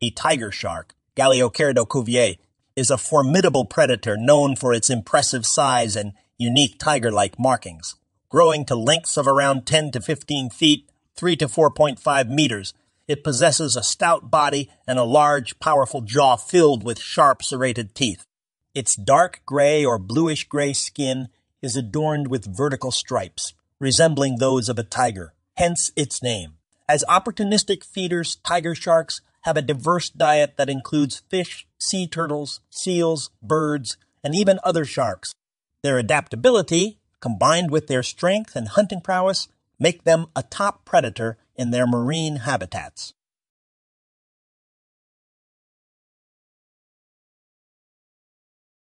A tiger shark, Galeocerdo cuvier, is a formidable predator known for its impressive size and unique tiger-like markings. Growing to lengths of around 10 to 15 feet, 3 to 4.5 meters, it possesses a stout body and a large, powerful jaw filled with sharp, serrated teeth. Its dark gray or bluish gray skin is adorned with vertical stripes, resembling those of a tiger, hence its name. As opportunistic feeders, tiger sharks have a diverse diet that includes fish, sea turtles, seals, birds, and even other sharks. Their adaptability, combined with their strength and hunting prowess, make them a top predator in their marine habitats.